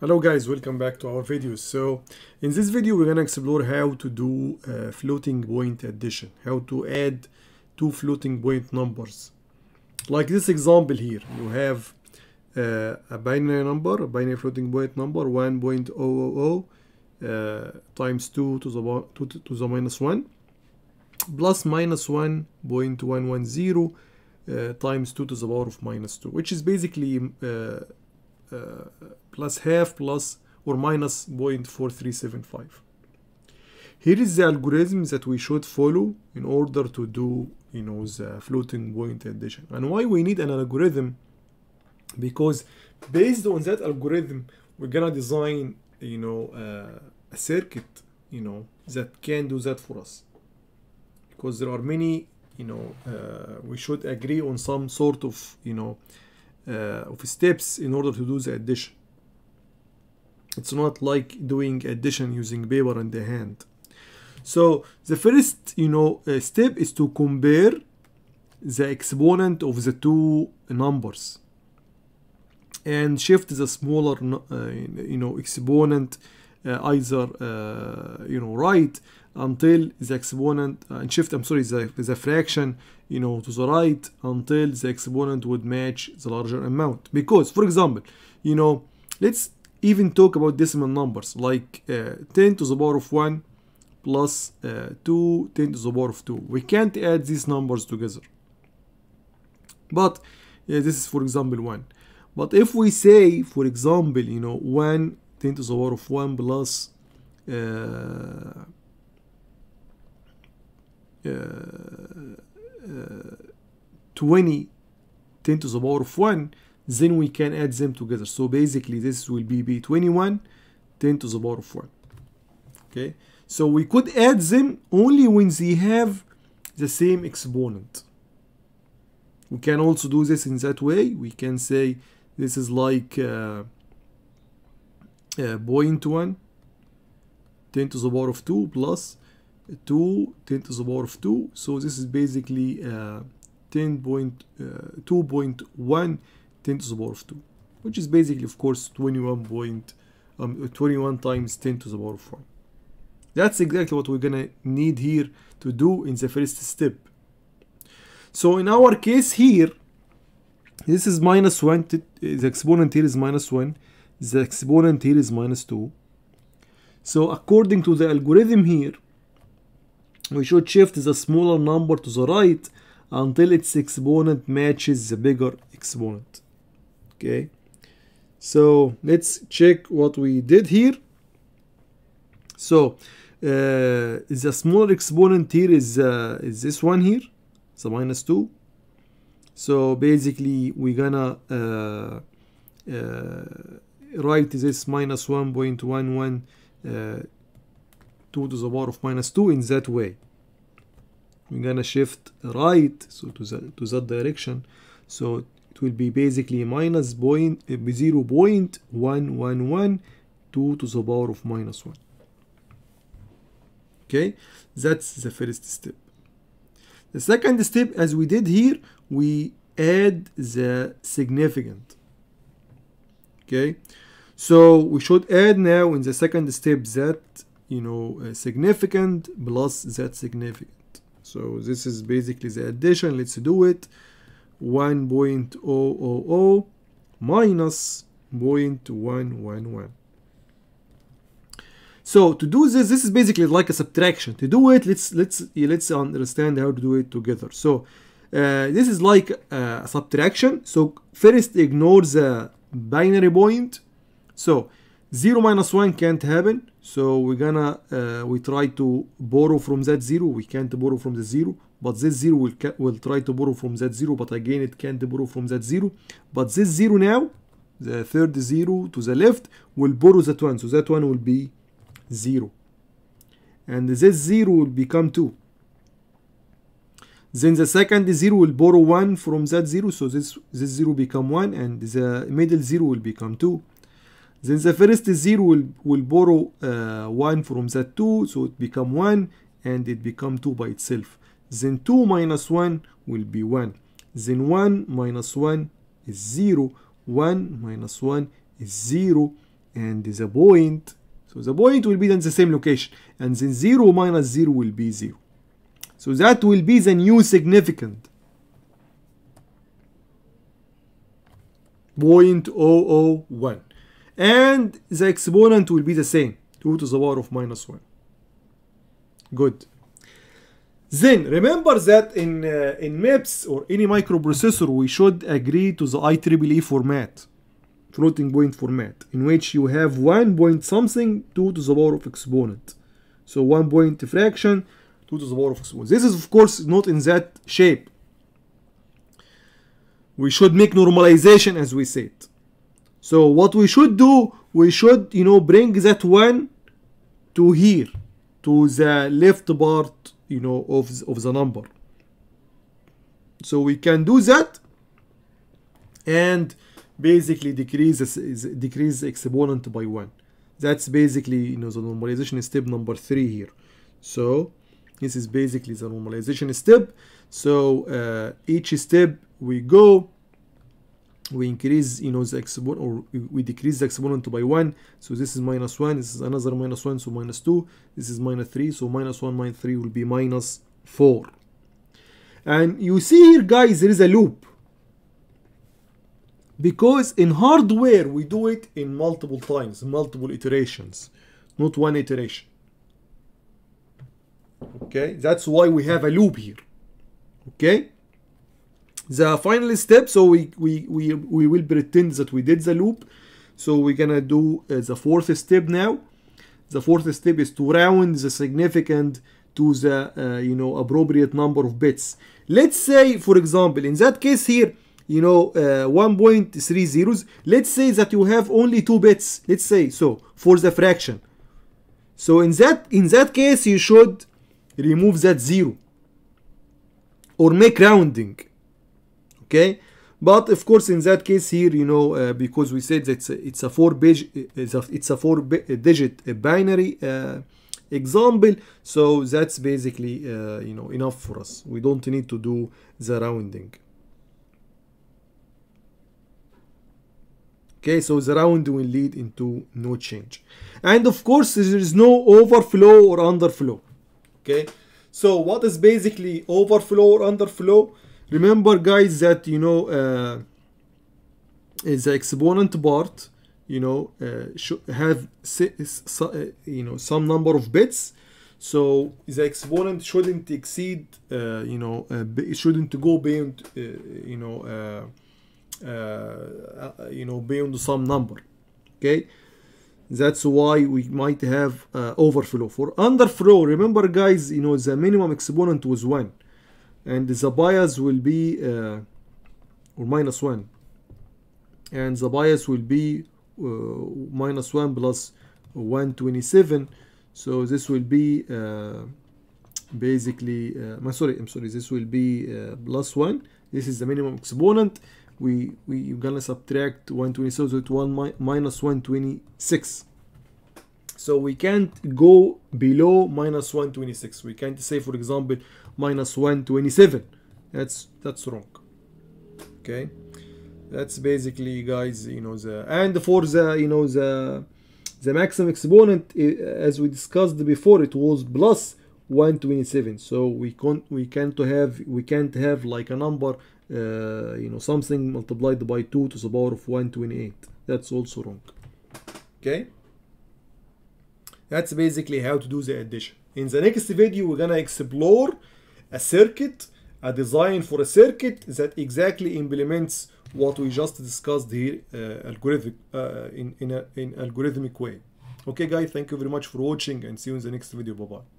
Hello guys, welcome back to our video. So in this video we're gonna explore how to do uh, floating point addition, how to add two floating point numbers. Like this example here, you have uh, a binary number, a binary floating point number 1.000 uh, times 2 to the, to, to the minus 1 plus minus 1.110 uh, times 2 to the power of minus 2 which is basically uh, uh, plus half plus or minus 0.4375 here is the algorithm that we should follow in order to do you know the floating point addition. And why we need an algorithm? Because based on that algorithm we're gonna design you know uh, a circuit you know that can do that for us. Because there are many you know uh, we should agree on some sort of you know uh, of steps in order to do the addition it's not like doing addition using paper and the hand. So the first you know uh, step is to compare the exponent of the two numbers and shift the smaller uh, you know exponent uh, either uh, you know right until the exponent uh, and shift I'm sorry the, the fraction you know to the right until the exponent would match the larger amount. Because for example you know let's even talk about decimal numbers like uh, 10 to the power of 1 plus uh, 2 10 to the power of 2 we can't add these numbers together. But this is for example 1 but if we say for example you know 1 10 to the power of 1 plus uh, uh, uh, 20 10 to the power of 1 then we can add them together. So basically this will be b 21 10 to the power of 1 okay? So we could add them only when they have the same exponent. We can also do this in that way. We can say this is like uh, uh, point 1 10 to the power of 2 plus 2 10 to the power of 2 so this is basically uh, 10 point, uh, 2.1 10 to the power of 2 which is basically of course 21 point um, 21 times 10 to the power of 1 that's exactly what we're gonna need here to do in the first step. So in our case here this is minus 1 the exponent here is minus 1 the exponent here is minus 2 so according to the algorithm here we should shift the smaller number to the right until its exponent matches the bigger exponent okay. So let's check what we did here. So uh, the smaller exponent here is uh, is this one here? So minus 2 so basically we're gonna uh, uh, write this minus 1.11 uh, 2 to the power of minus 2 in that way. We're gonna shift right so to the to that direction. So it will be basically minus point uh, 0.111 2 to the power of minus 1 okay? That's the first step. The second step as we did here we add the significant. Okay? So we should add now in the second step that you know uh, significant plus that significant. So this is basically the addition. Let's do it 1.000 minus 0.111 so to do this this is basically like a subtraction. To do it let's let's let's understand how to do it together. So uh, this is like a subtraction. So first ignore the binary point. So 0 minus 1 can't happen. So we're gonna uh, we try to borrow from that 0 we can't borrow from the 0 but this 0 will, will try to borrow from that 0 but again it can't borrow from that 0 but this 0 now the third 0 to the left will borrow that one. So that one will be 0 and this 0 will become 2 then the second 0 will borrow 1 from that 0 so this this 0 become 1 and the middle 0 will become 2 then the first 0 will, will borrow uh, 1 from that 2 so it become 1 and it become 2 by itself. Then 2 minus 1 will be 1 then 1 minus 1 is 0 1 minus 1 is 0 and the point so the point will be in the same location. And then 0 minus 0 will be 0 so that will be the new significant. 0.001 and the exponent will be the same 2 to the power of minus 1 good. Then remember that in uh, in MIPS or any microprocessor we should agree to the IEEE format floating point format in which you have 1 point something 2 to the power of exponent. So 1 point fraction 2 to the power of exponent. This is of course not in that shape. We should make normalization as we said so what we should do we should you know bring that one to here to the left part you know of, of the number. So we can do that and basically decrease decrease exponent by one. That's basically you know the normalization step number three here. So this is basically the normalization step. So uh, each step we go we increase you know the exponent or we decrease the exponent by 1 so this is minus 1 this is another minus 1 so minus 2 this is minus 3 so minus 1 minus 3 will be minus 4 and you see here guys there is a loop. Because in hardware we do it in multiple times multiple iterations not one iteration. Okay? That's why we have a loop here. Okay the final step so we we we, we will pretend that we did the loop. So we're gonna do uh, the fourth step now. The fourth step is to round the significant to the uh, you know appropriate number of bits. Let's say for example in that case here you know uh, 1.3 zeros let's say that you have only two bits. Let's say so for the fraction. So in that in that case you should remove that zero or make rounding okay? But of course in that case here you know uh, because we said that it's a, four page it's a four digit binary uh, example so that's basically uh, you know enough for us. We don't need to do the rounding. Okay so the round will lead into no change. And of course there is no overflow or underflow. Okay so what is basically overflow or underflow remember guys that you know uh, the exponent part you know uh, should have uh, you know some number of bits. So the exponent shouldn't exceed uh, you know uh, it shouldn't go beyond uh, you know you know beyond some number okay? That's why we might have overflow. For underflow remember guys you know the minimum exponent was 1 and the bias will be uh, or minus 1 and the bias will be uh, minus 1 plus 127 so this will be uh, basically uh, sorry I'm sorry this will be uh, plus 1 this is the minimum exponent. We we are gonna subtract 127 to 1 mi minus 126 so we can't go below minus 126 we can't say for example minus 127 that's that's wrong. Okay? That's basically guys you know the and for the you know the the maximum exponent as we discussed before it was plus 127 so we can't we can't have we can't have like a number uh, you know something multiplied by 2 to the power of 128 that's also wrong. Okay that's basically how to do the addition. In the next video we're gonna explore a circuit a design for a circuit that exactly implements what we just discussed here uh, algorithmic uh, in in, a, in algorithmic way. Okay guys thank you very much for watching and see you in the next video. Bye bye